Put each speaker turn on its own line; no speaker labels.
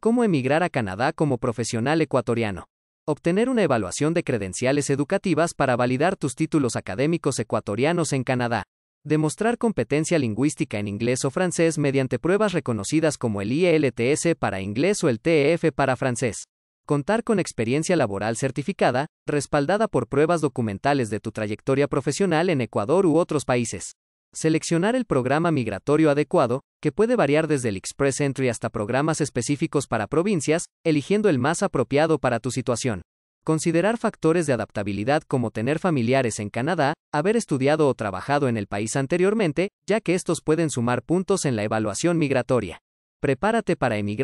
Cómo emigrar a Canadá como profesional ecuatoriano. Obtener una evaluación de credenciales educativas para validar tus títulos académicos ecuatorianos en Canadá. Demostrar competencia lingüística en inglés o francés mediante pruebas reconocidas como el IELTS para inglés o el TEF para francés. Contar con experiencia laboral certificada, respaldada por pruebas documentales de tu trayectoria profesional en Ecuador u otros países. Seleccionar el programa migratorio adecuado, que puede variar desde el Express Entry hasta programas específicos para provincias, eligiendo el más apropiado para tu situación. Considerar factores de adaptabilidad como tener familiares en Canadá, haber estudiado o trabajado en el país anteriormente, ya que estos pueden sumar puntos en la evaluación migratoria. Prepárate para emigrar.